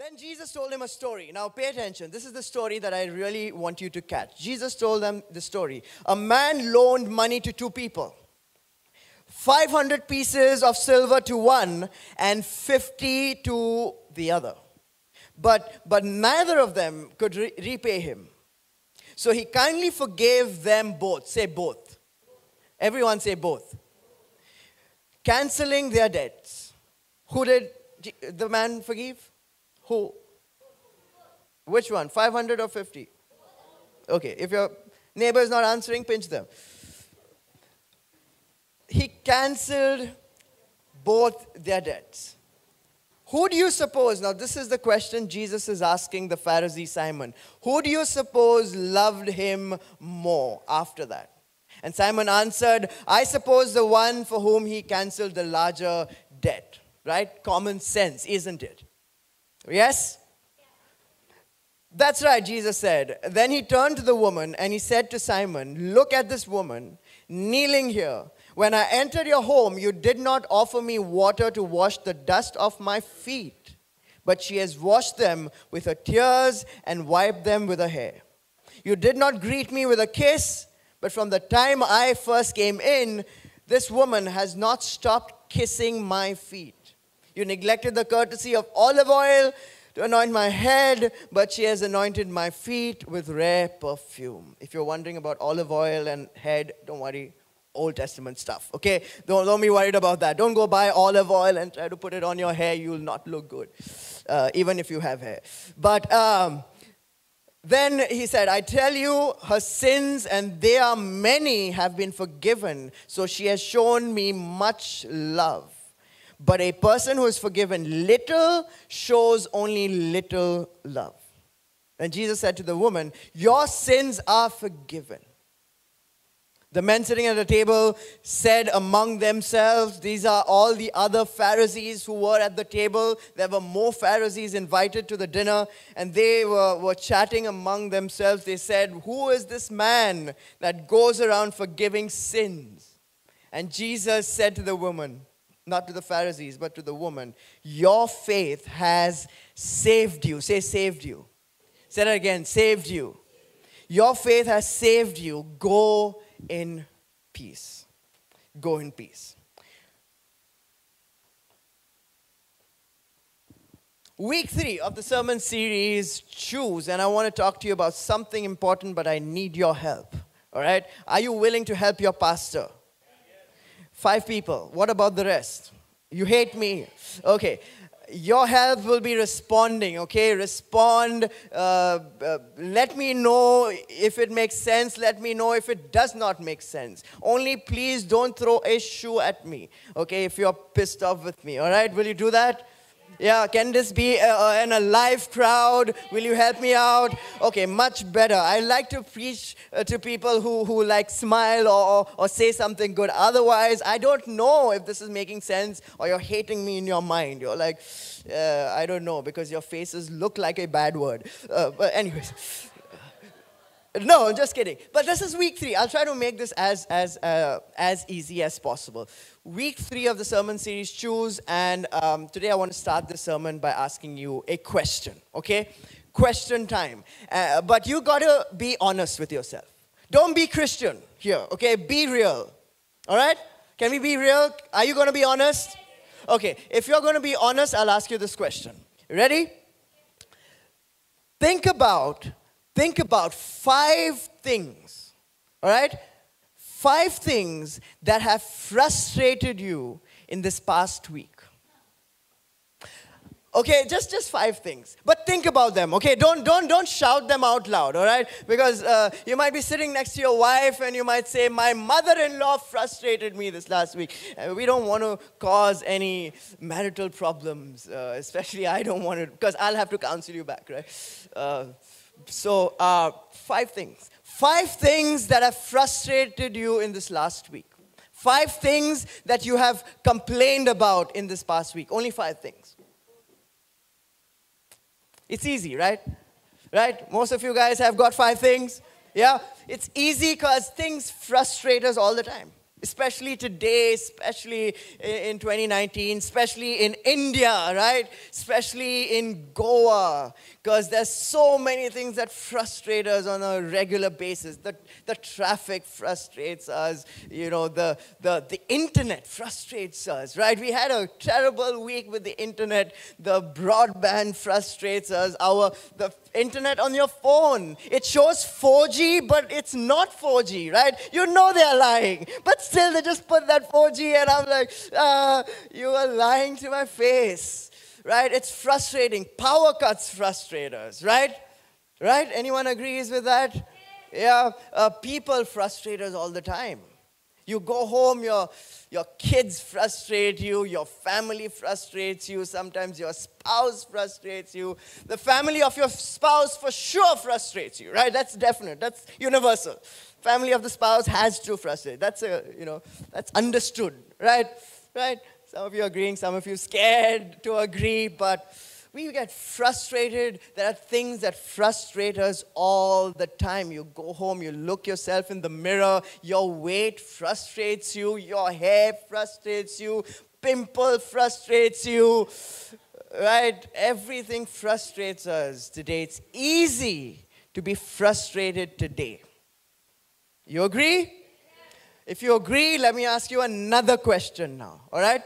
Then Jesus told him a story. Now, pay attention. This is the story that I really want you to catch. Jesus told them the story. A man loaned money to two people 500 pieces of silver to one and 50 to the other. But, but neither of them could re- repay him. So he kindly forgave them both. Say both. Everyone say both. Canceling their debts. Who did the man forgive? Who? Which one? 500 or 50? Okay, if your neighbor is not answering, pinch them. He cancelled both their debts. Who do you suppose, now this is the question Jesus is asking the Pharisee Simon, who do you suppose loved him more after that? And Simon answered, I suppose the one for whom he cancelled the larger debt. Right? Common sense, isn't it? Yes? That's right, Jesus said. Then he turned to the woman and he said to Simon, Look at this woman kneeling here. When I entered your home, you did not offer me water to wash the dust off my feet, but she has washed them with her tears and wiped them with her hair. You did not greet me with a kiss, but from the time I first came in, this woman has not stopped kissing my feet. You neglected the courtesy of olive oil to anoint my head, but she has anointed my feet with rare perfume. If you're wondering about olive oil and head, don't worry. Old Testament stuff, okay? Don't, don't be worried about that. Don't go buy olive oil and try to put it on your hair. You'll not look good, uh, even if you have hair. But um, then he said, I tell you, her sins, and they are many, have been forgiven. So she has shown me much love. But a person who is forgiven little shows only little love. And Jesus said to the woman, Your sins are forgiven. The men sitting at the table said among themselves, These are all the other Pharisees who were at the table. There were more Pharisees invited to the dinner, and they were, were chatting among themselves. They said, Who is this man that goes around forgiving sins? And Jesus said to the woman, not to the Pharisees, but to the woman, Your faith has saved you. Say, saved you. Say that again, saved you. Your faith has saved you. Go in peace. Go in peace. Week three of the sermon series, Choose, and I want to talk to you about something important, but I need your help. All right? Are you willing to help your pastor? Five people. What about the rest? You hate me. Okay. Your help will be responding, okay? Respond. Uh, uh, let me know if it makes sense. Let me know if it does not make sense. Only please don't throw a shoe at me, okay? If you're pissed off with me, all right? Will you do that? Yeah, can this be a, a, in a live crowd? Will you help me out? Okay, much better. I like to preach uh, to people who, who like smile or, or say something good. Otherwise, I don't know if this is making sense or you're hating me in your mind. You're like, uh, I don't know because your faces look like a bad word. Uh, but, anyways. No, just kidding. But this is week three. I'll try to make this as, as, uh, as easy as possible. Week three of the sermon series, Choose. And um, today I want to start the sermon by asking you a question, okay? Question time. Uh, but you got to be honest with yourself. Don't be Christian here, okay? Be real, all right? Can we be real? Are you going to be honest? Okay, if you're going to be honest, I'll ask you this question. Ready? Think about think about five things, all right? Five things that have frustrated you in this past week. Okay, just just five things, but think about them. Okay, don't don't don't shout them out loud. All right, because uh, you might be sitting next to your wife and you might say, "My mother-in-law frustrated me this last week." Uh, we don't want to cause any marital problems, uh, especially I don't want to, because I'll have to counsel you back, right? Uh, so, uh, five things. Five things that have frustrated you in this last week. Five things that you have complained about in this past week. Only five things. It's easy, right? Right? Most of you guys have got five things. Yeah? It's easy because things frustrate us all the time. Especially today, especially in 2019, especially in India, right? Especially in Goa, because there's so many things that frustrate us on a regular basis. The, the traffic frustrates us, you know, the, the, the internet frustrates us, right? We had a terrible week with the internet. The broadband frustrates us. Our, the internet on your phone, it shows 4G, but it's not 4G, right? You know they're lying, but still they just put that 4G, and I'm like, uh, you are lying to my face, right? It's frustrating. Power cuts frustrate us, right? Right? Anyone agrees with that? Yeah, uh, people frustrate us all the time. You go home, your, your kids frustrate you, your family frustrates you, sometimes your spouse frustrates you. The family of your spouse for sure frustrates you, right? That's definite, that's universal. Family of the spouse has to frustrate. That's a, you know, that's understood, right? Right? Some of you agreeing, some of you scared to agree, but we get frustrated. There are things that frustrate us all the time. You go home, you look yourself in the mirror, your weight frustrates you, your hair frustrates you, pimple frustrates you, right? Everything frustrates us today. It's easy to be frustrated today. You agree? If you agree, let me ask you another question now, all right?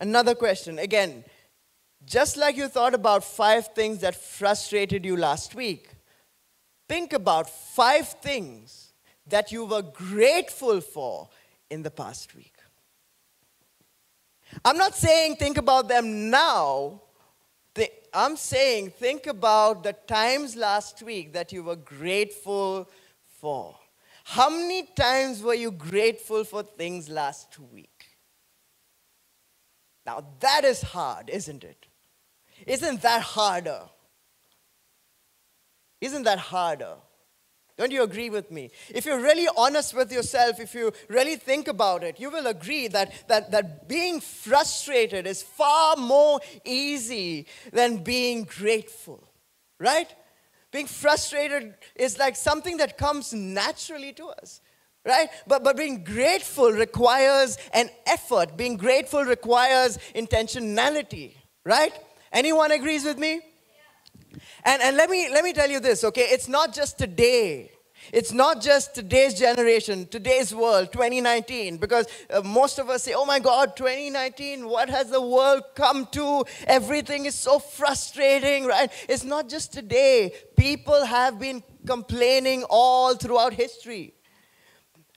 Another question. Again, just like you thought about five things that frustrated you last week, think about five things that you were grateful for in the past week. I'm not saying think about them now. I'm saying think about the times last week that you were grateful for. How many times were you grateful for things last week? Now, that is hard, isn't it? Isn't that harder? Isn't that harder? Don't you agree with me? If you're really honest with yourself, if you really think about it, you will agree that, that, that being frustrated is far more easy than being grateful, right? Being frustrated is like something that comes naturally to us, right? But, but being grateful requires an effort. Being grateful requires intentionality, right? Anyone agrees with me? And, and let, me, let me tell you this, okay? It's not just today. It's not just today's generation, today's world, 2019, because uh, most of us say, oh my God, 2019, what has the world come to? Everything is so frustrating, right? It's not just today. People have been complaining all throughout history.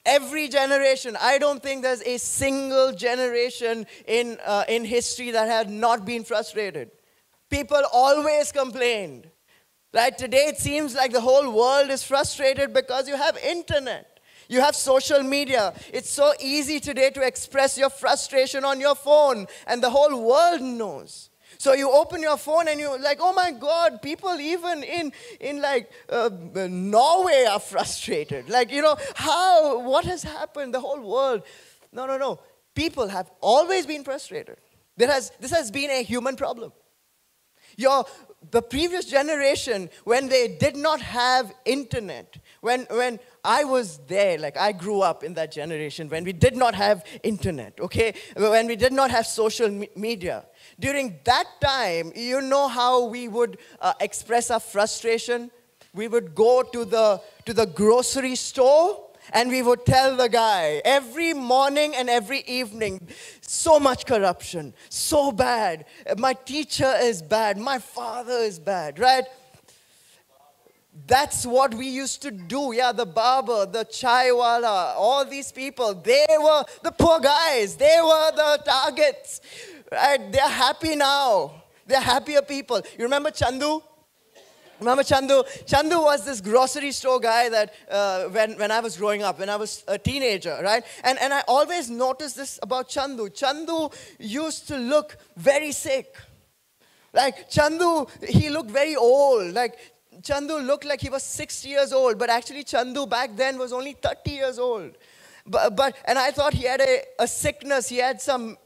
Every generation, I don't think there's a single generation in, uh, in history that had not been frustrated. People always complained. Right? Today it seems like the whole world is frustrated because you have internet. You have social media. It's so easy today to express your frustration on your phone, and the whole world knows. So you open your phone and you're like, oh my God, people even in, in like uh, Norway are frustrated. Like, you know, how, what has happened? The whole world. No, no, no. People have always been frustrated. There has, this has been a human problem. Your, the previous generation, when they did not have internet, when, when I was there, like I grew up in that generation, when we did not have internet, okay? When we did not have social me- media. During that time, you know how we would uh, express our frustration? We would go to the, to the grocery store and we would tell the guy every morning and every evening so much corruption, so bad. My teacher is bad, my father is bad, right? That's what we used to do. Yeah, the barber, the chaiwala, all these people, they were the poor guys, they were the targets, right? They're happy now. They're happier people. You remember Chandu? Remember Chandu? Chandu was this grocery store guy that uh, when, when I was growing up, when I was a teenager, right? And, and I always noticed this about Chandu. Chandu used to look very sick. Like Chandu, he looked very old. Like Chandu looked like he was 60 years old, but actually Chandu back then was only 30 years old. But, but and I thought he had a, a sickness, he had some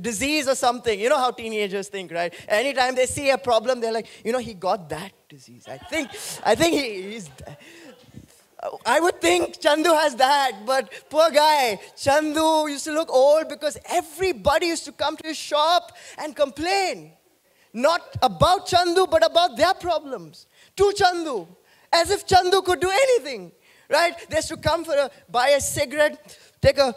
disease or something. You know how teenagers think, right? Anytime they see a problem, they're like, you know, he got that disease. I think, I think he, he's. I would think Chandu has that, but poor guy, Chandu used to look old because everybody used to come to his shop and complain. Not about Chandu, but about their problems. To Chandu. As if Chandu could do anything. Right? They used to come for a, buy a cigarette, take a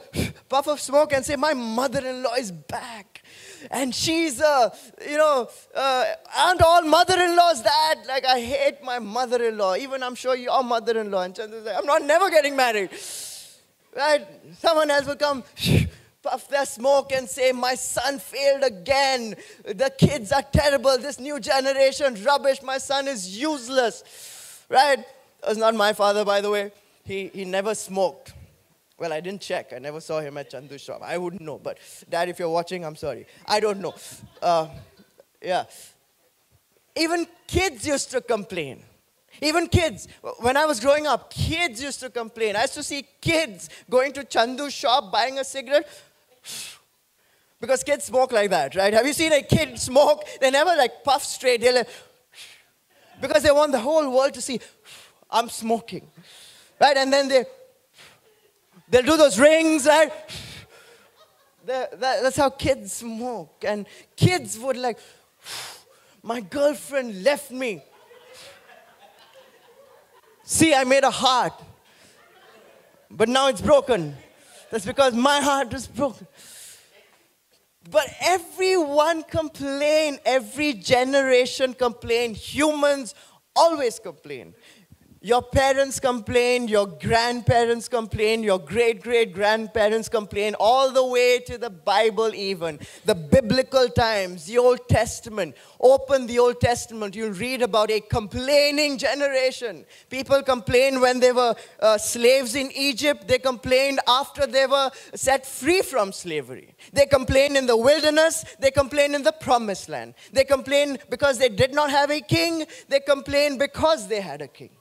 puff of smoke and say, My mother in law is back. And she's, uh, you know, uh, aren't all mother in laws that? Like, I hate my mother in law. Even I'm sure your mother in law. And Chandu's like, I'm not never getting married. Right? Someone else will come, puff their smoke and say, My son failed again. The kids are terrible. This new generation, rubbish. My son is useless. Right? That was not my father, by the way. He, he never smoked. Well, I didn't check. I never saw him at Chandu's shop. I wouldn't know. But, Dad, if you're watching, I'm sorry. I don't know. Uh, yeah. Even kids used to complain. Even kids, when I was growing up, kids used to complain. I used to see kids going to Chandu's shop buying a cigarette. Because kids smoke like that, right? Have you seen a kid smoke? They never like puff straight. They're like, because they want the whole world to see, I'm smoking. Right? And then they They'll do those rings, right? That, that's how kids smoke. And kids would like, my girlfriend left me. See, I made a heart, but now it's broken. That's because my heart is broken. But everyone complain, every generation complain. Humans always complain. Your parents complained, your grandparents complained, your great great grandparents complained, all the way to the Bible, even the biblical times, the Old Testament. Open the Old Testament, you'll read about a complaining generation. People complained when they were uh, slaves in Egypt, they complained after they were set free from slavery. They complained in the wilderness, they complained in the promised land. They complained because they did not have a king, they complained because they had a king.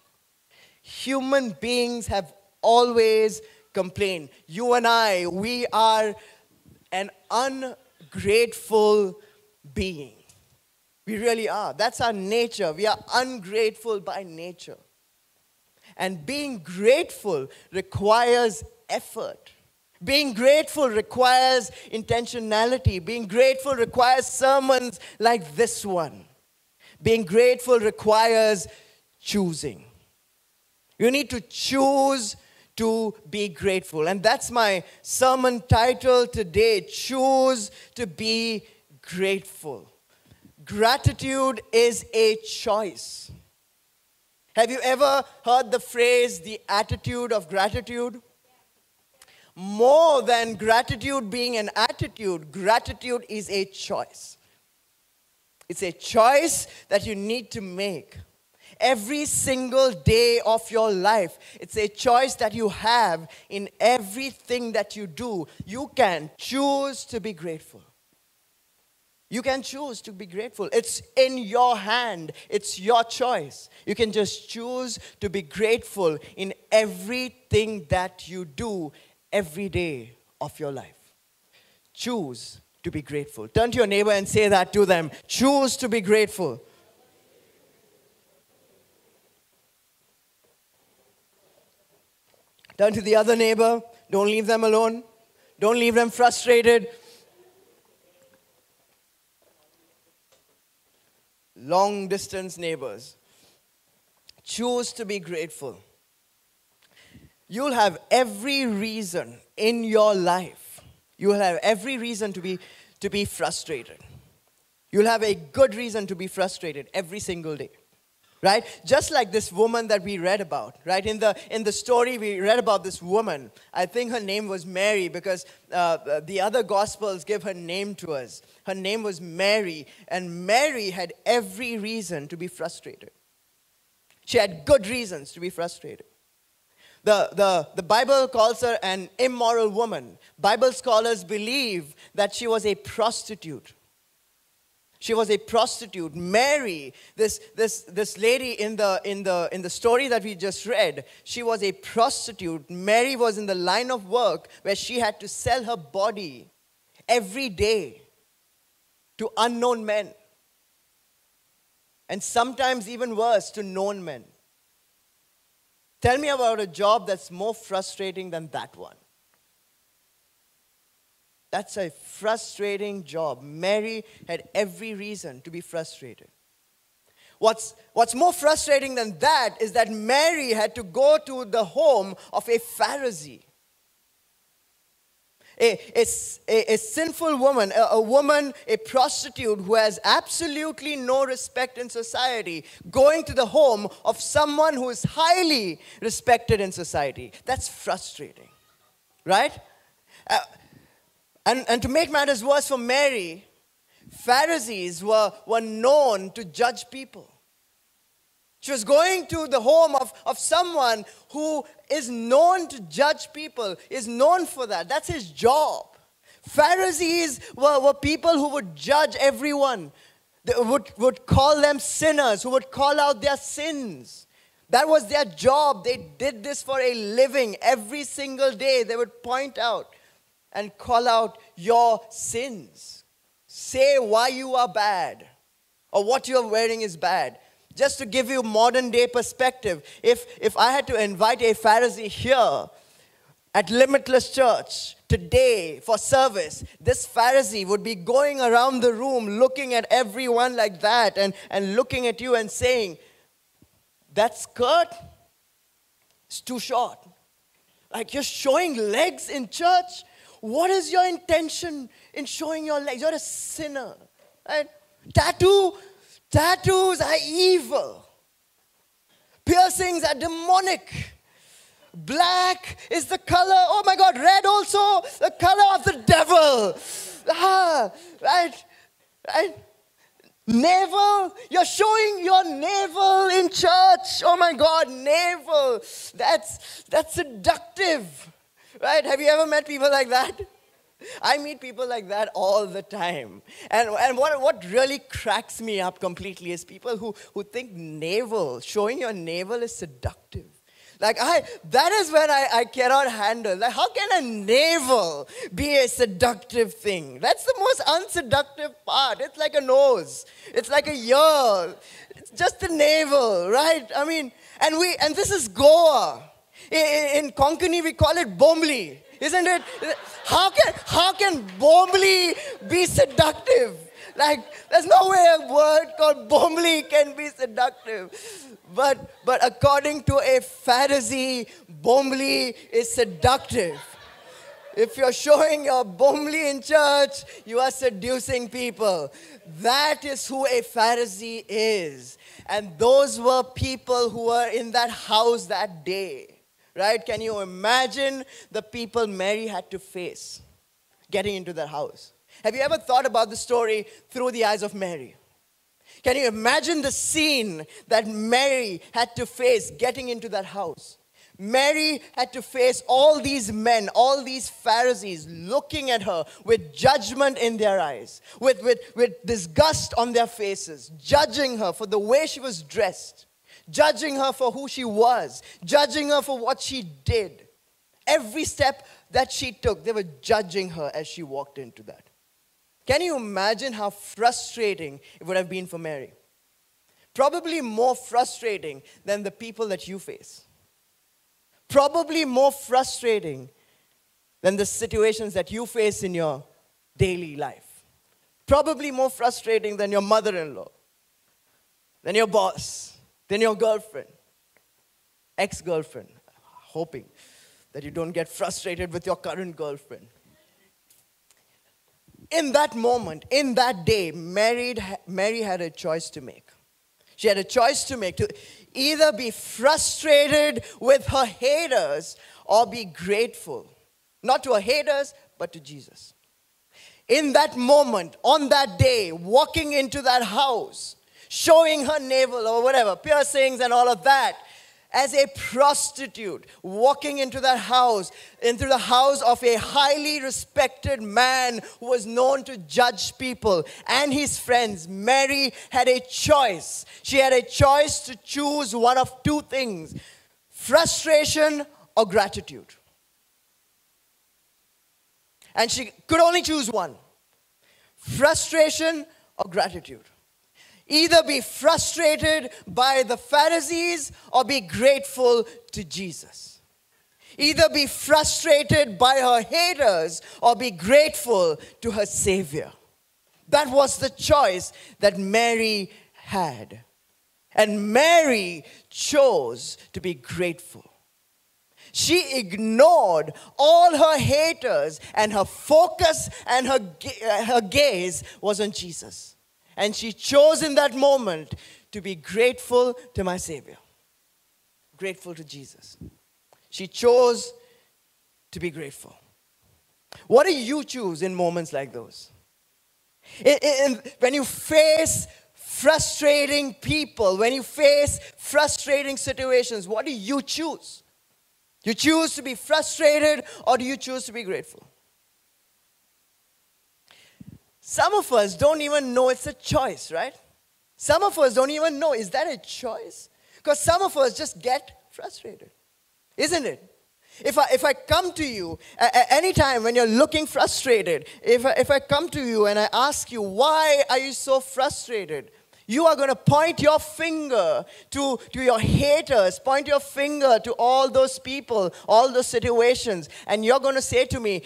Human beings have always complained. You and I, we are an ungrateful being. We really are. That's our nature. We are ungrateful by nature. And being grateful requires effort. Being grateful requires intentionality. Being grateful requires sermons like this one. Being grateful requires choosing. You need to choose to be grateful. And that's my sermon title today Choose to be grateful. Gratitude is a choice. Have you ever heard the phrase the attitude of gratitude? More than gratitude being an attitude, gratitude is a choice. It's a choice that you need to make every single day of your life. It's a choice that you have in everything that you do. You can choose to be grateful. You can choose to be grateful. It's in your hand, it's your choice. You can just choose to be grateful in everything that you do every day of your life. Choose to be grateful. Turn to your neighbor and say that to them. Choose to be grateful. Turn to the other neighbor. Don't leave them alone. Don't leave them frustrated. Long distance neighbors. Choose to be grateful. You'll have every reason in your life, you'll have every reason to be, to be frustrated. You'll have a good reason to be frustrated every single day right? Just like this woman that we read about right? In the in the story we read about this woman. I think her name was mary because uh, the other gospels give her name to us. Her name was mary and mary had every reason to be frustrated. She had good reasons to be frustrated. The, the, the bible calls her an immoral woman. Bible scholars believe that she was a prostitute she was a prostitute. Mary, this, this, this lady in the, in, the, in the story that we just read, she was a prostitute. Mary was in the line of work where she had to sell her body every day to unknown men. And sometimes even worse, to known men. Tell me about a job that's more frustrating than that one. That's a frustrating job. Mary had every reason to be frustrated. What's, what's more frustrating than that is that Mary had to go to the home of a Pharisee. A, a, a, a sinful woman, a, a woman, a prostitute who has absolutely no respect in society, going to the home of someone who is highly respected in society. That's frustrating, right? Uh, and, and to make matters worse for Mary, Pharisees were, were known to judge people. She was going to the home of, of someone who is known to judge people, is known for that. That's his job. Pharisees were, were people who would judge everyone, they would, would call them sinners, who would call out their sins. That was their job. They did this for a living. Every single day, they would point out and call out your sins. Say why you are bad or what you are wearing is bad. Just to give you modern day perspective, if, if I had to invite a Pharisee here at Limitless Church today for service, this Pharisee would be going around the room looking at everyone like that and, and looking at you and saying, That skirt is too short. Like you're showing legs in church. What is your intention in showing your legs? You're a sinner. Right? Tattoo Tattoos are evil. Piercings are demonic. Black is the color, oh my God, red also, the color of the devil. Ah, right, right. Navel, you're showing your navel in church. Oh my God, navel. That's that's seductive, right? Have you ever met people like that? I meet people like that all the time. And, and what, what really cracks me up completely is people who, who think navel, showing your navel is seductive. Like I, that is when I, I cannot handle. Like how can a navel be a seductive thing? That's the most unseductive part. It's like a nose. It's like a ear. It's just the navel, right? I mean, and we, and this is Goa. In, Konkani, we call it Bomli isn't it? How can, how can Bomli be seductive? Like, there's no way a word called Bomli can be seductive. But, but according to a Pharisee, Bomli is seductive. If you're showing your Bomli in church, you are seducing people. That is who a Pharisee is. And those were people who were in that house that day right? Can you imagine the people Mary had to face getting into that house? Have you ever thought about the story through the eyes of Mary? Can you imagine the scene that Mary had to face getting into that house? Mary had to face all these men, all these Pharisees looking at her with judgment in their eyes, with, with, with disgust on their faces, judging her for the way she was dressed judging her for who she was, judging her for what she did. Every step that she took, they were judging her as she walked into that. Can you imagine how frustrating it would have been for Mary? Probably more frustrating than the people that you face. Probably more frustrating than the situations that you face in your daily life. Probably more frustrating than your mother in law, than your boss, then your girlfriend, ex girlfriend, hoping that you don't get frustrated with your current girlfriend. In that moment, in that day, married, Mary had a choice to make. She had a choice to make to either be frustrated with her haters or be grateful. Not to her haters, but to Jesus. In that moment, on that day, walking into that house, showing her navel or whatever, piercings and all of that, as a prostitute walking into that house, into the house of a highly respected man who was known to judge people and his friends, Mary had a choice. She had a choice to choose one of two things frustration or gratitude. And she could only choose one frustration or gratitude. Either be frustrated by the Pharisees or be grateful to Jesus. Either be frustrated by her haters or be grateful to her Savior. That was the choice that Mary had. And Mary chose to be grateful. She ignored all her haters, and her focus and her, her gaze was on Jesus. And she chose in that moment to be grateful to my Savior, grateful to Jesus. She chose to be grateful. What do you choose in moments like those? In, in, when you face frustrating people, when you face frustrating situations, what do you choose? You choose to be frustrated or do you choose to be grateful? Some of us don't even know it's a choice, right? Some of us don't even know, is that a choice? Because some of us just get frustrated, isn't it? If I, if I come to you at any time when you're looking frustrated, if I, if I come to you and I ask you, why are you so frustrated? You are going to point your finger to, to your haters, point your finger to all those people, all those situations, and you're going to say to me,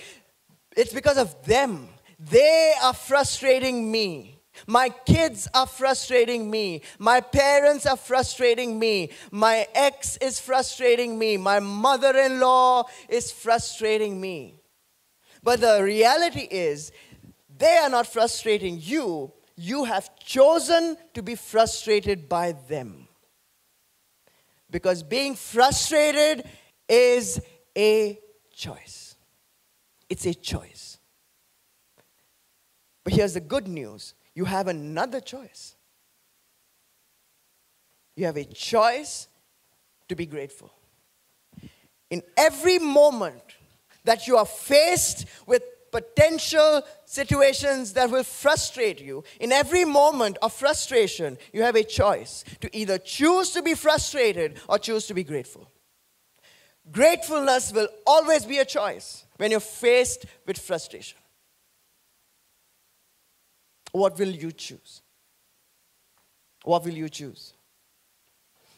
it's because of them. They are frustrating me. My kids are frustrating me. My parents are frustrating me. My ex is frustrating me. My mother in law is frustrating me. But the reality is, they are not frustrating you. You have chosen to be frustrated by them. Because being frustrated is a choice. It's a choice. But here's the good news you have another choice. You have a choice to be grateful. In every moment that you are faced with potential situations that will frustrate you, in every moment of frustration, you have a choice to either choose to be frustrated or choose to be grateful. Gratefulness will always be a choice when you're faced with frustration. What will you choose? What will you choose?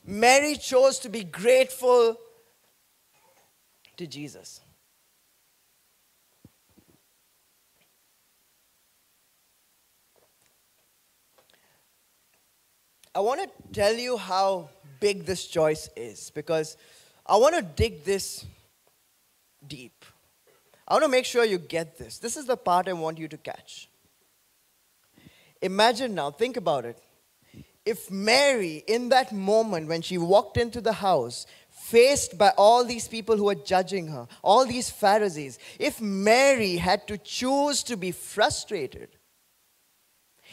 Mary chose to be grateful to Jesus. I want to tell you how big this choice is because I want to dig this deep. I want to make sure you get this. This is the part I want you to catch. Imagine now, think about it. If Mary, in that moment when she walked into the house, faced by all these people who were judging her, all these Pharisees, if Mary had to choose to be frustrated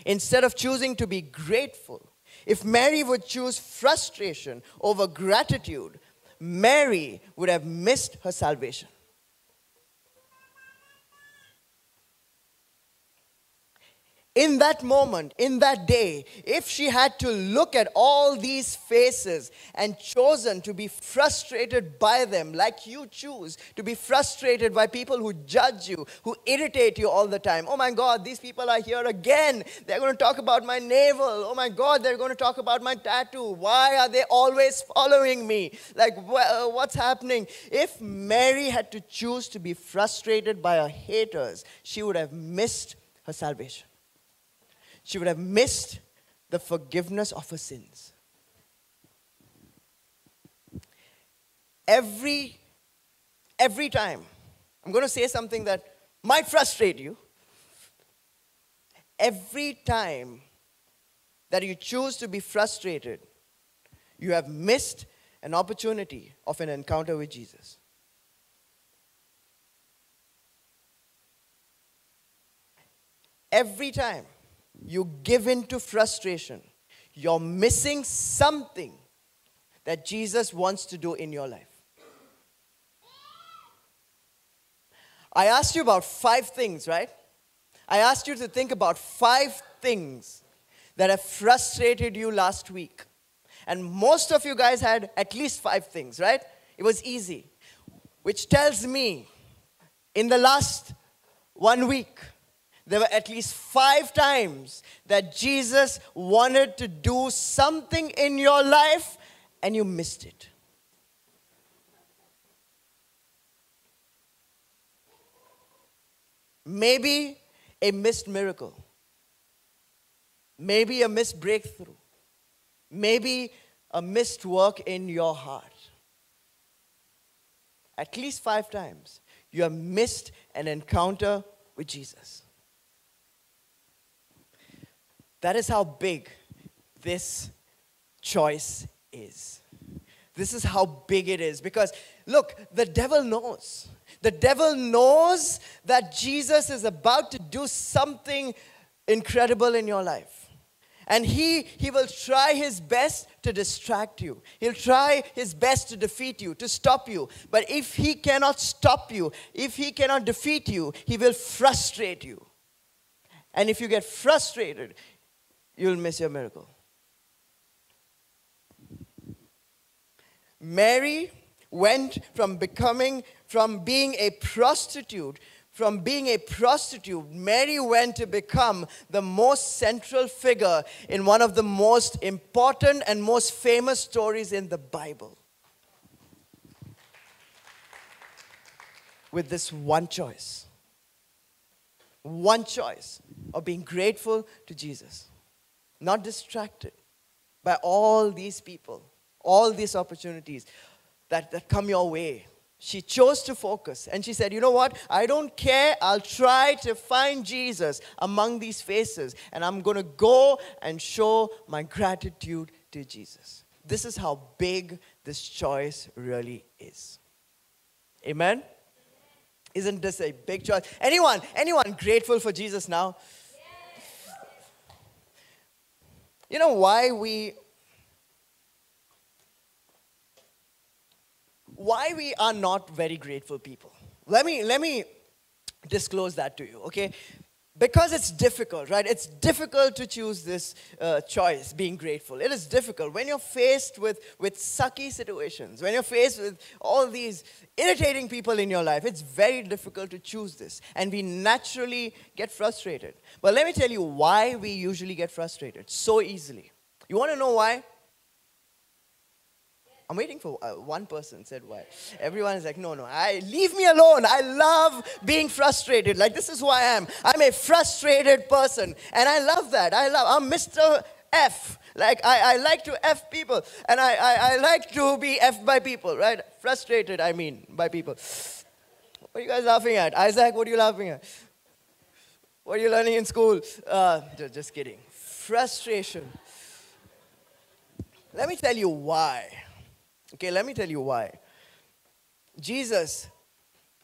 instead of choosing to be grateful, if Mary would choose frustration over gratitude, Mary would have missed her salvation. In that moment, in that day, if she had to look at all these faces and chosen to be frustrated by them, like you choose to be frustrated by people who judge you, who irritate you all the time. Oh my God, these people are here again. They're going to talk about my navel. Oh my God, they're going to talk about my tattoo. Why are they always following me? Like, uh, what's happening? If Mary had to choose to be frustrated by her haters, she would have missed her salvation she would have missed the forgiveness of her sins. Every, every time, I'm going to say something that might frustrate you. Every time that you choose to be frustrated, you have missed an opportunity of an encounter with Jesus. Every time you give in to frustration, you're missing something that Jesus wants to do in your life. I asked you about five things, right? I asked you to think about five things that have frustrated you last week. And most of you guys had at least five things, right? It was easy. Which tells me in the last one week there were at least five times that Jesus wanted to do something in your life and you missed it. Maybe a missed miracle. Maybe a missed breakthrough. Maybe a missed work in your heart. At least five times, you have missed an encounter with Jesus. That is how big this choice is. This is how big it is. Because, look, the devil knows. The devil knows that Jesus is about to do something incredible in your life. And he, he will try his best to distract you. He'll try his best to defeat you, to stop you. But if he cannot stop you, if he cannot defeat you, he will frustrate you. And if you get frustrated, you'll miss your miracle. Mary went from becoming, from being a prostitute, from being a prostitute, Mary went to become the most central figure in one of the most important and most famous stories in the Bible. With this one choice one choice of being grateful to Jesus not distracted by all these people, all these opportunities that, that come your way. She chose to focus and she said, You know what? I don't care. I'll try to find Jesus among these faces and I'm going to go and show my gratitude to Jesus. This is how big this choice really is. Amen? Isn't this a big choice? Anyone, anyone grateful for Jesus now? You know why we why we are not very grateful people. Let me let me disclose that to you, okay? Because it's difficult, right? It's difficult to choose this uh, choice, being grateful. It is difficult. When you're faced with, with sucky situations, when you're faced with all these irritating people in your life, it's very difficult to choose this. And we naturally get frustrated. But let me tell you why we usually get frustrated so easily. You want to know why? I'm waiting for uh, one person said why. Everyone is like, no, no, I leave me alone. I love being frustrated. Like this is who I am. I'm a frustrated person, and I love that. I love. I'm Mr. F. Like I, I like to F people, and I, I, I like to be F by people, right? Frustrated, I mean, by people. What are you guys laughing at? Isaac, what are you laughing at? What are you learning in school? Uh, just kidding. Frustration. Let me tell you why. Okay, let me tell you why. Jesus,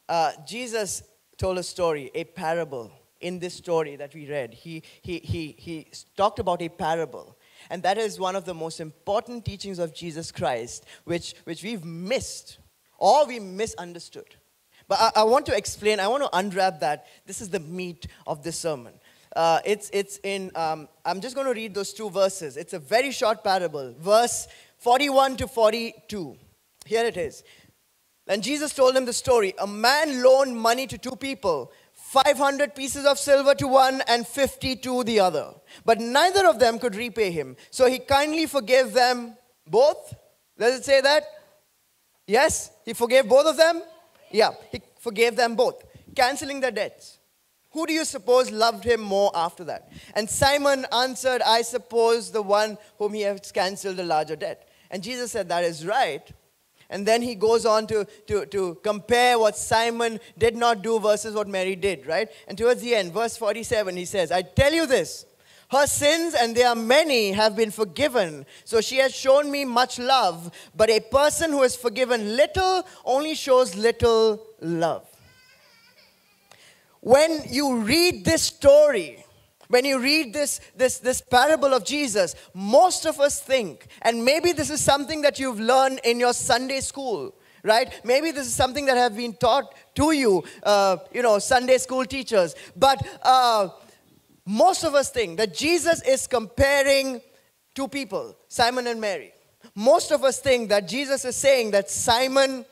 uh, Jesus told a story, a parable. In this story that we read, he, he, he, he talked about a parable. And that is one of the most important teachings of Jesus Christ, which, which we've missed or we misunderstood. But I, I want to explain, I want to unwrap that. This is the meat of this sermon. Uh, it's, it's in, um, I'm just going to read those two verses. It's a very short parable. Verse 41 to 42. Here it is. And Jesus told him the story. A man loaned money to two people 500 pieces of silver to one and 50 to the other. But neither of them could repay him. So he kindly forgave them both. Does it say that? Yes? He forgave both of them? Yeah, he forgave them both, canceling their debts. Who do you suppose loved him more after that? And Simon answered, I suppose the one whom he has cancelled the larger debt. And Jesus said, That is right. And then he goes on to, to, to compare what Simon did not do versus what Mary did, right? And towards the end, verse 47, he says, I tell you this, her sins, and there are many, have been forgiven. So she has shown me much love. But a person who is forgiven little only shows little love. When you read this story, when you read this, this, this parable of Jesus, most of us think, and maybe this is something that you've learned in your Sunday school, right? Maybe this is something that have been taught to you, uh, you know, Sunday school teachers. But uh, most of us think that Jesus is comparing two people, Simon and Mary. Most of us think that Jesus is saying that Simon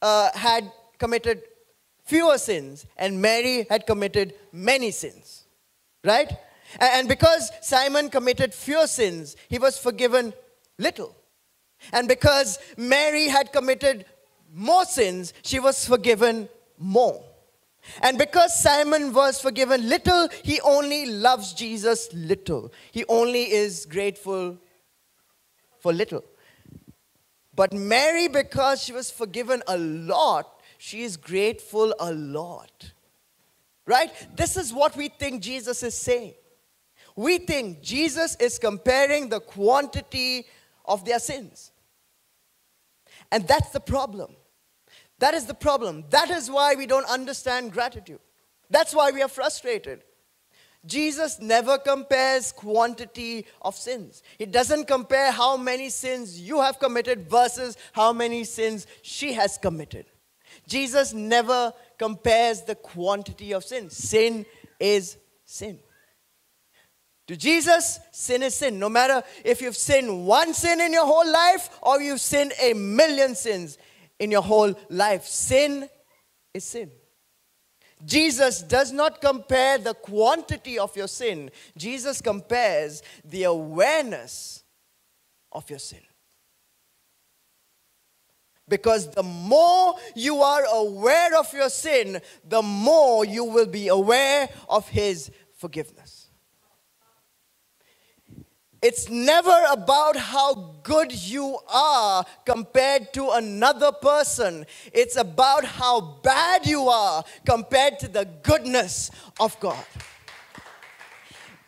uh, had committed fewer sins and Mary had committed many sins. Right? And because Simon committed few sins, he was forgiven little. And because Mary had committed more sins, she was forgiven more. And because Simon was forgiven little, he only loves Jesus little. He only is grateful for little. But Mary, because she was forgiven a lot, she is grateful a lot. Right? This is what we think Jesus is saying. We think Jesus is comparing the quantity of their sins. And that's the problem. That is the problem. That is why we don't understand gratitude. That's why we are frustrated. Jesus never compares quantity of sins. He doesn't compare how many sins you have committed versus how many sins she has committed. Jesus never compares the quantity of sin. Sin is sin. To Jesus, sin is sin. No matter if you've sinned one sin in your whole life or you've sinned a million sins in your whole life, sin is sin. Jesus does not compare the quantity of your sin, Jesus compares the awareness of your sin. Because the more you are aware of your sin, the more you will be aware of His forgiveness. It's never about how good you are compared to another person. It's about how bad you are compared to the goodness of God.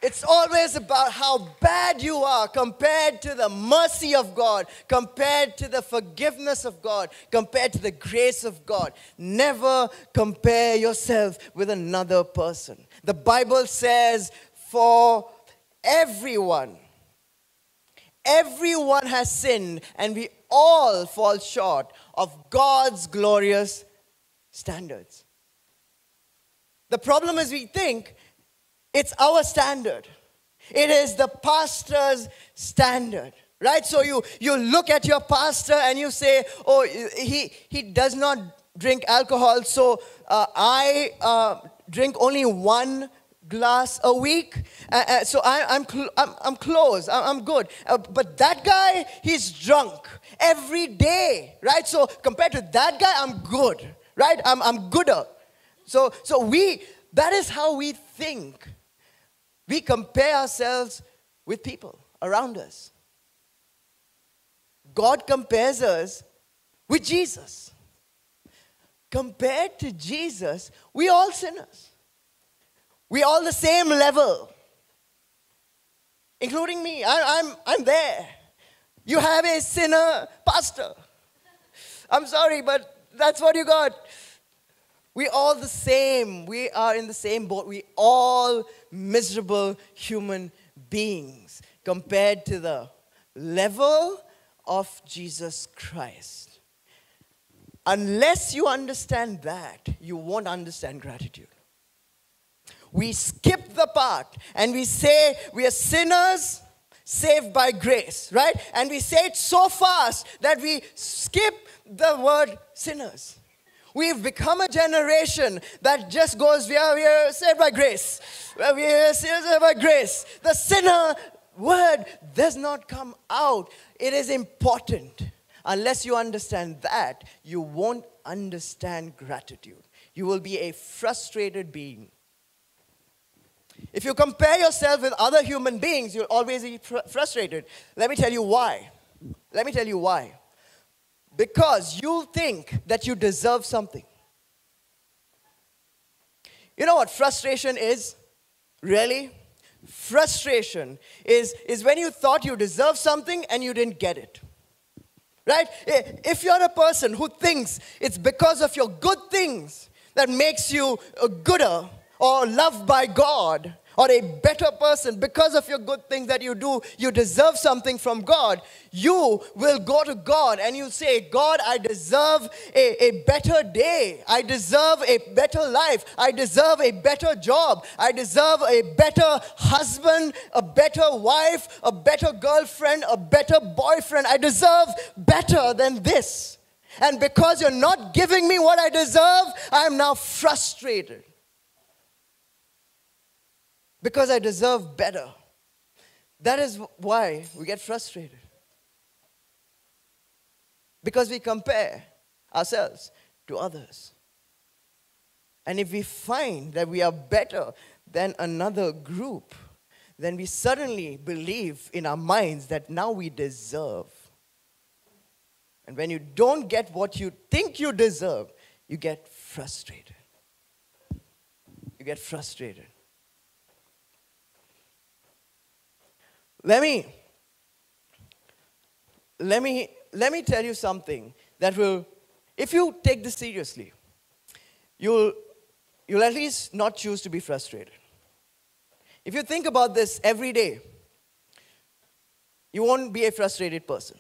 It's always about how bad you are compared to the mercy of God, compared to the forgiveness of God, compared to the grace of God. Never compare yourself with another person. The Bible says, for everyone, Everyone has sinned, and we all fall short of God's glorious standards. The problem is, we think it's our standard, it is the pastor's standard. Right? So you, you look at your pastor and you say, oh, he, he does not drink alcohol, so uh, I uh, drink only one glass a week. Uh, uh, so I, am cl- I'm, I'm close, I'm, I'm good. Uh, but that guy, he's drunk every day, right? So compared to that guy, I'm good, right? I'm, I'm gooder. So, so we, that is how we think. We compare ourselves with people around us. God compares us with Jesus. Compared to Jesus, we all sinners. We all the same level, including me. I, I'm, I'm there. You have a sinner pastor. I'm sorry, but that's what you got. We all the same. We are in the same boat. We all miserable human beings compared to the level of Jesus Christ. Unless you understand that, you won't understand gratitude we skip the part and we say we are sinners saved by grace, right? And we say it so fast that we skip the word sinners. We've become a generation that just goes, we are, we are saved by grace. We are saved by grace. The sinner word does not come out. It is important. Unless you understand that, you won't understand gratitude. You will be a frustrated being. If you compare yourself with other human beings, you'll always be fr- frustrated. Let me tell you why. Let me tell you why. Because you think that you deserve something. You know what frustration is? Really? Frustration is, is when you thought you deserved something and you didn't get it. Right? If you're a person who thinks it's because of your good things that makes you gooder, or loved by God or a better person because of your good things that you do, you deserve something from God, you will go to God and you say, God, I deserve a, a better day. I deserve a better life. I deserve a better job. I deserve a better husband, a better wife, a better girlfriend, a better boyfriend. I deserve better than this. And because you're not giving me what I deserve, I am now frustrated. Because I deserve better. That is why we get frustrated. Because we compare ourselves to others. And if we find that we are better than another group, then we suddenly believe in our minds that now we deserve. And when you don't get what you think you deserve, you get frustrated. You get frustrated. Let me let me let me tell you something that will if you take this seriously, you'll you'll at least not choose to be frustrated. If you think about this every day, you won't be a frustrated person.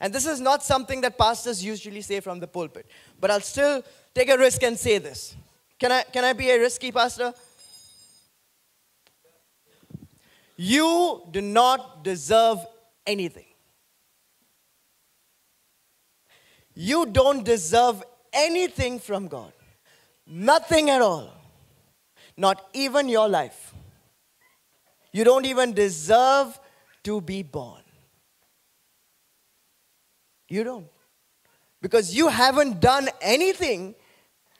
And this is not something that pastors usually say from the pulpit, but I'll still take a risk and say this. Can I, can I be a risky pastor? You do not deserve anything. You don't deserve anything from God. Nothing at all. Not even your life. You don't even deserve to be born. You don't. Because you haven't done anything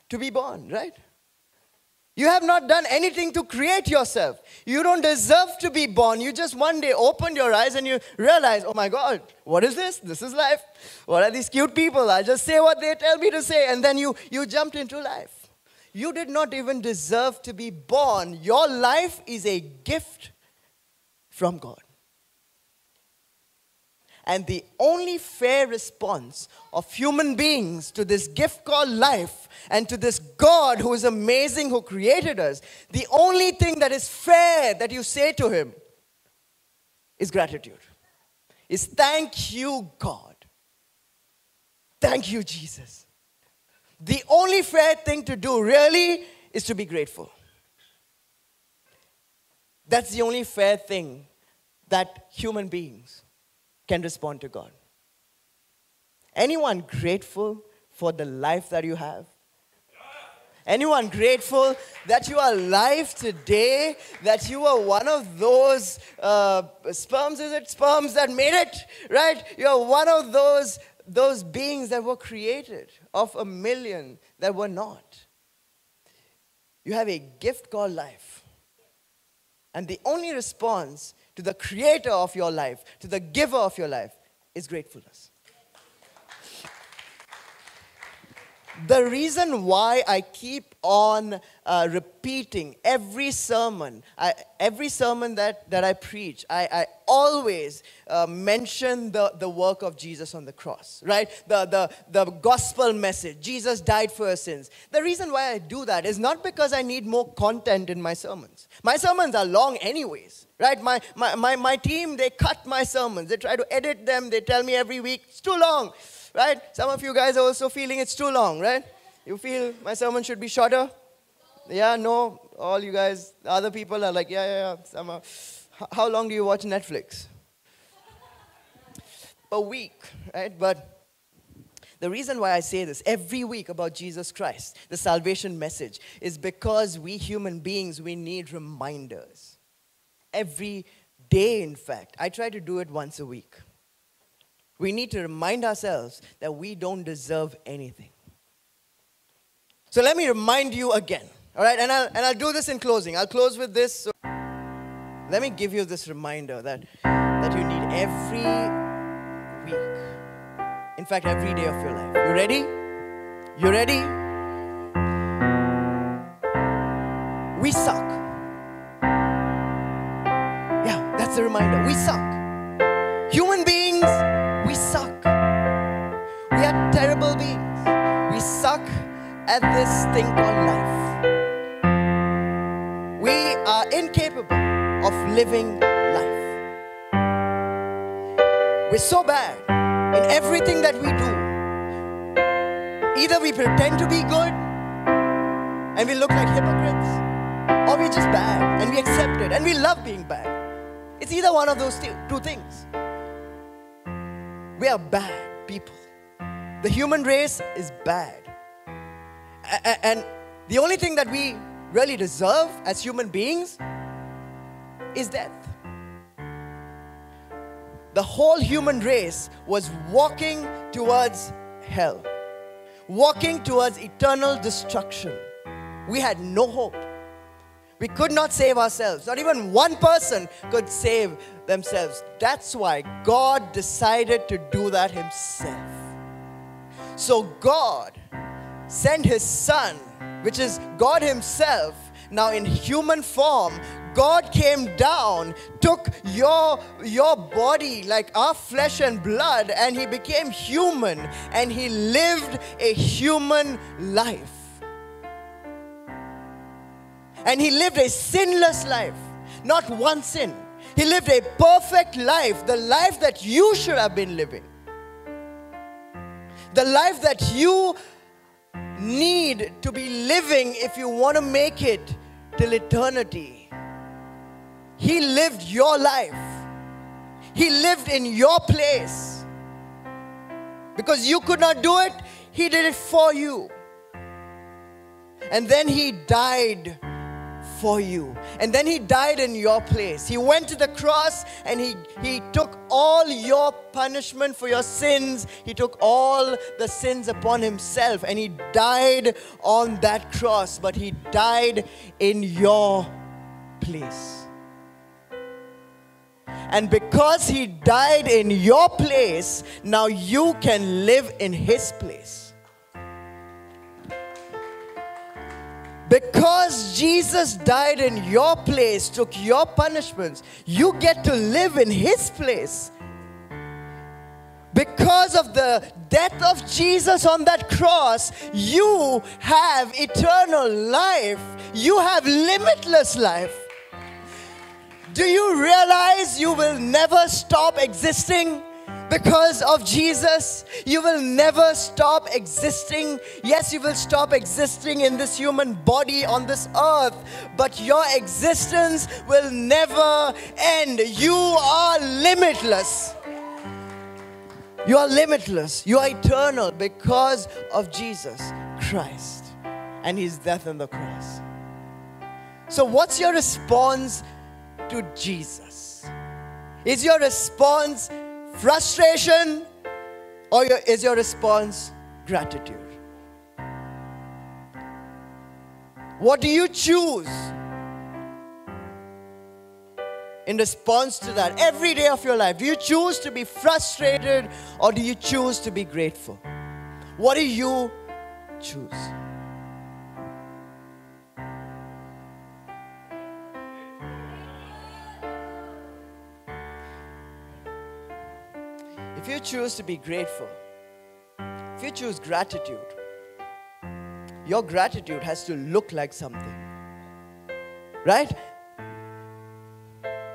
to be born, right? You have not done anything to create yourself. You don't deserve to be born. You just one day opened your eyes and you realize, oh my God, what is this? This is life. What are these cute people? I just say what they tell me to say. And then you, you jumped into life. You did not even deserve to be born. Your life is a gift from God. And the only fair response of human beings to this gift called life and to this God who is amazing, who created us, the only thing that is fair that you say to Him is gratitude. Is thank you, God. Thank you, Jesus. The only fair thing to do really is to be grateful. That's the only fair thing that human beings can respond to God. Anyone grateful for the life that you have? Anyone grateful that you are alive today? That you are one of those uh, sperms? Is it sperms that made it? Right? You're one of those those beings that were created of a million that were not. You have a gift called life. And the only response to the creator of your life, to the giver of your life, is gratefulness. the reason why I keep on uh, repeating every sermon, I, every sermon that, that I preach, I, I always uh, mention the, the work of Jesus on the cross, right? The, the, the gospel message. Jesus died for our sins. The reason why I do that is not because I need more content in my sermons. My sermons are long, anyways, right? My, my, my, my team, they cut my sermons, they try to edit them, they tell me every week, it's too long right? Some of you guys are also feeling it's too long, right? You feel my sermon should be shorter? Yeah, no. All you guys, other people are like, yeah, yeah, yeah. How long do you watch Netflix? A week, right? But the reason why I say this every week about Jesus Christ, the salvation message, is because we human beings, we need reminders. Every day, in fact. I try to do it once a week. We need to remind ourselves that we don't deserve anything. So let me remind you again. All right, and I'll, and I'll do this in closing. I'll close with this. So let me give you this reminder that, that you need every week. In fact, every day of your life. You ready? You ready? We suck. Reminder. We suck. Human beings we suck. We are terrible beings. We suck at this thing called life. We are incapable of living life. We're so bad in everything that we do. Either we pretend to be good and we look like hypocrites, or we're just bad and we accept it and we love being bad. It's either one of those two things. We are bad people. The human race is bad. And the only thing that we really deserve as human beings is death. The whole human race was walking towards hell, walking towards eternal destruction. We had no hope. We could not save ourselves. Not even one person could save themselves. That's why God decided to do that Himself. So God sent His Son, which is God Himself, now in human form. God came down, took your, your body, like our flesh and blood, and He became human and He lived a human life. And he lived a sinless life, not one sin. He lived a perfect life, the life that you should have been living. The life that you need to be living if you want to make it till eternity. He lived your life. He lived in your place. Because you could not do it, He did it for you. And then He died for you. And then he died in your place. He went to the cross and he, he took all your punishment for your sins. He took all the sins upon himself and he died on that cross. But he died in your place. And because he died in your place, now you can live in his place. Because Jesus died in your place, took your punishments, you get to live in His place. Because of the death of Jesus on that cross, you have eternal life. You have limitless life. Do you realize you will never stop existing? Because of Jesus, you will never stop existing. Yes, you will stop existing in this human body on this earth, but your existence will never end. You are limitless. You are limitless. You are eternal because of Jesus Christ and his death on the cross. So, what's your response to Jesus? Is your response frustration or your, is your response gratitude? What do you choose in response to that every day of your life? Do you choose to be frustrated or do you choose to be grateful? What do you choose? If you choose to be grateful, if you choose gratitude, your gratitude has to look like something. Right?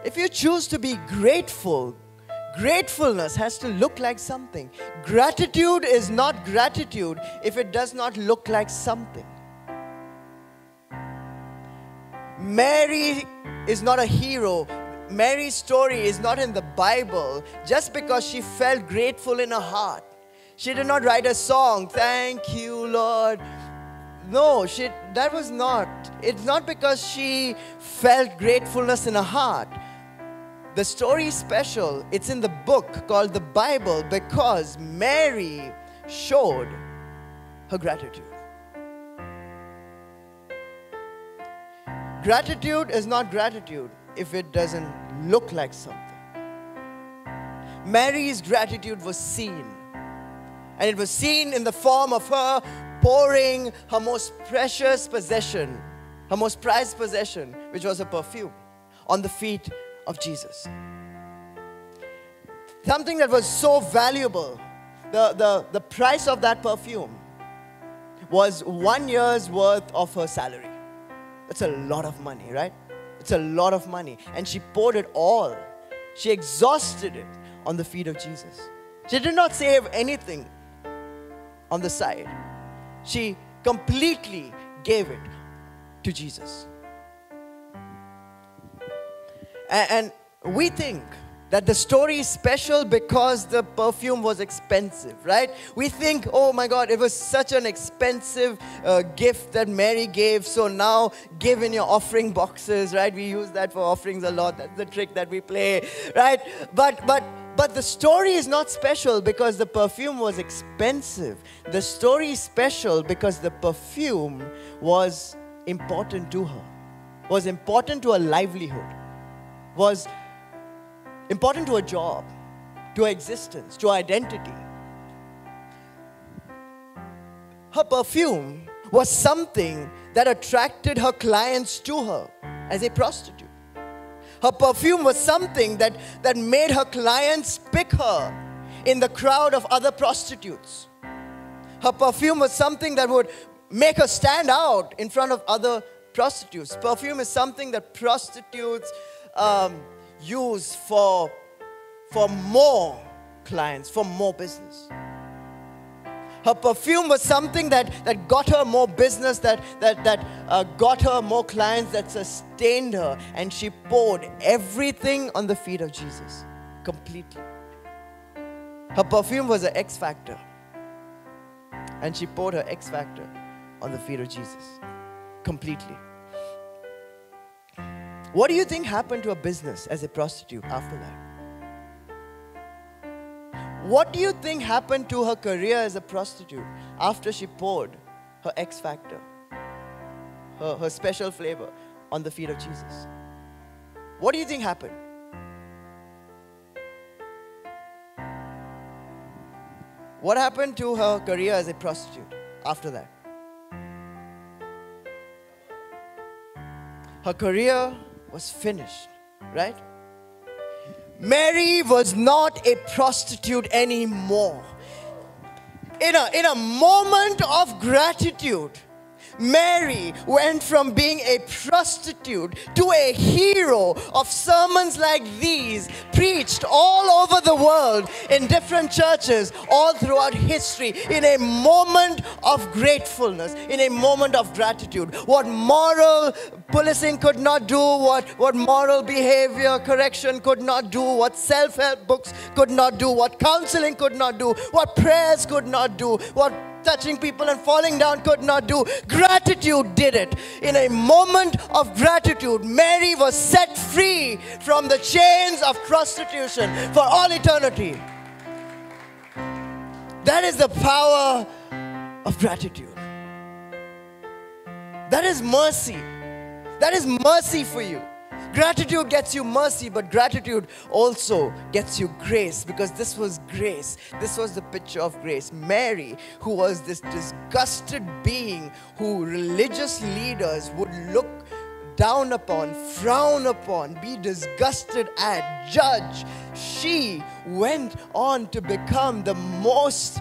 If you choose to be grateful, gratefulness has to look like something. Gratitude is not gratitude if it does not look like something. Mary is not a hero Mary's story is not in the Bible just because she felt grateful in her heart. She did not write a song, thank you, Lord. No, she, that was not. It's not because she felt gratefulness in her heart. The story is special. It's in the book called the Bible because Mary showed her gratitude. Gratitude is not gratitude if it doesn't look like something. Mary's gratitude was seen. And it was seen in the form of her pouring her most precious possession, her most prized possession, which was a perfume, on the feet of Jesus. Something that was so valuable, the, the, the price of that perfume was one year's worth of her salary. That's a lot of money, right? It's a lot of money. And she poured it all. She exhausted it on the feet of Jesus. She did not save anything on the side. She completely gave it to Jesus. And, we think that the story is special because the perfume was expensive, right? We think, oh my God, it was such an expensive uh, gift that Mary gave, so now give in your offering boxes, right? We use that for offerings a lot. That's the trick that we play, right? But, but, but the story is not special because the perfume was expensive. The story is special because the perfume was important to her, was important to her livelihood, was important to a job, to her existence, to her identity. Her perfume was something that attracted her clients to her as a prostitute. Her perfume was something that, that made her clients pick her in the crowd of other prostitutes. Her perfume was something that would make her stand out in front of other prostitutes. Perfume is something that prostitutes um, use for, for more clients, for more business. Her perfume was something that, that got her more business, that, that, that uh, got her more clients, that sustained her. And she poured everything on the feet of Jesus completely. Her perfume was an X factor. And she poured her X factor on the feet of Jesus completely. What do you think happened to her business as a prostitute after that? What do you think happened to her career as a prostitute after she poured her X factor, her, her special flavor on the feet of Jesus? What do you think happened? What happened to her career as a prostitute after that? Her career was finished, right? Mary was not a prostitute anymore. In a, in a moment of gratitude, Mary went from being a prostitute to a hero of sermons like these, preached all over the world in different churches, all throughout history, in a moment of gratefulness, in a moment of gratitude. What moral policing could not do, what, what moral behavior correction could not do, what self help books could not do, what counseling could not do, what prayers could not do, what touching people and falling down could not do. Gratitude did it. In a moment of gratitude, Mary was set free from the chains of prostitution for all eternity. That is the power of gratitude. That is mercy. That is mercy for you. Gratitude gets you mercy, but gratitude also gets you grace because this was grace. This was the picture of grace. Mary, who was this disgusted being who religious leaders would look down upon, frown upon, be disgusted at, judge, she went on to become the most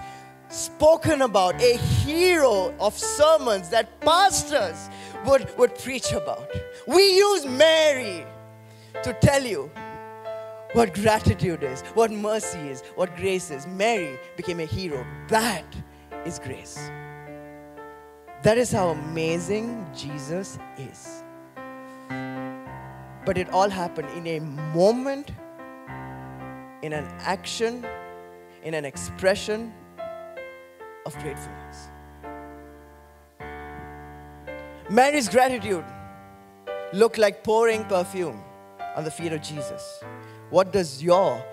spoken about, a hero of sermons that pastors would, would preach about. We use Mary to tell you what gratitude is, what mercy is, what grace is. Mary became a hero. That is grace. That is how amazing Jesus is. But it all happened in a moment, in an action, in an expression of gratefulness. Mary's gratitude looked like pouring perfume on the feet of Jesus. What does your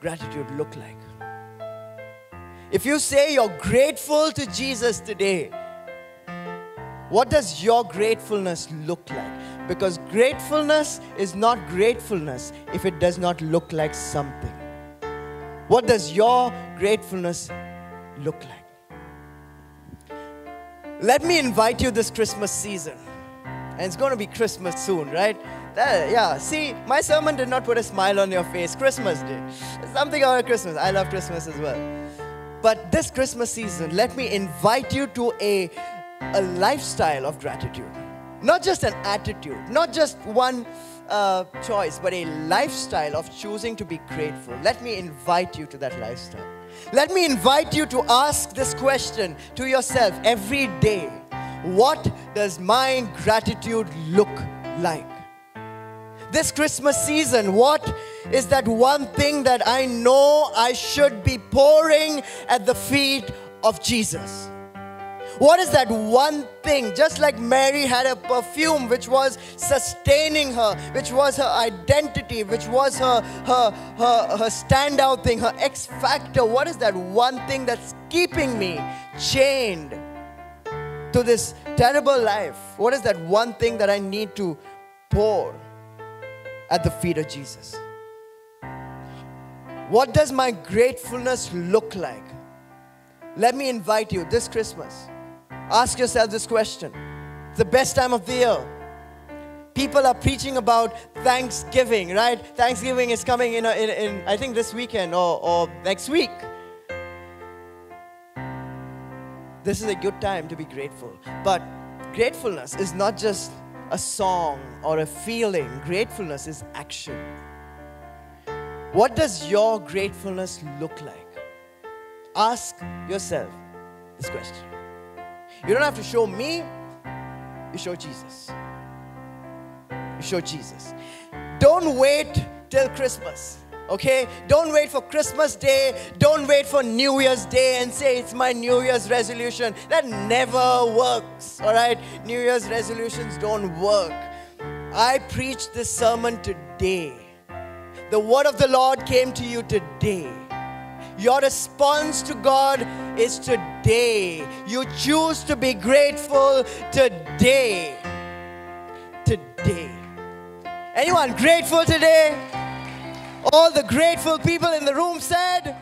gratitude look like? If you say you're grateful to Jesus today, what does your gratefulness look like? Because gratefulness is not gratefulness if it does not look like something. What does your gratefulness look like? Let me invite you this Christmas season. And it's going to be Christmas soon, right? That, yeah, see, my sermon did not put a smile on your face. Christmas did. Something about Christmas. I love Christmas as well. But this Christmas season, let me invite you to a, a lifestyle of gratitude. Not just an attitude, not just one uh, choice, but a lifestyle of choosing to be grateful. Let me invite you to that lifestyle. Let me invite you to ask this question to yourself every day What does my gratitude look like? this Christmas season, what is that one thing that I know I should be pouring at the feet of Jesus? What is that one thing? Just like Mary had a perfume which was sustaining her, which was her identity, which was her, her, her, her standout thing, her X factor. What is that one thing that's keeping me chained to this terrible life? What is that one thing that I need to pour at the feet of Jesus? What does my gratefulness look like? Let me invite you this Christmas Ask yourself this question. It's the best time of the year. People are preaching about Thanksgiving, right? Thanksgiving is coming in, a, in, in I think, this weekend or, or next week. This is a good time to be grateful. But gratefulness is not just a song or a feeling, gratefulness is action. What does your gratefulness look like? Ask yourself this question. You don't have to show me, you show Jesus. You show Jesus. Don't wait till Christmas. Okay? Don't wait for Christmas Day. Don't wait for New Year's Day and say it's my New Year's resolution. That never works. All right? New Year's resolutions don't work. I preached this sermon today. The word of the Lord came to you today. Your response to God is today. You choose to be grateful today. Today. Anyone grateful today? All the grateful people in the room said,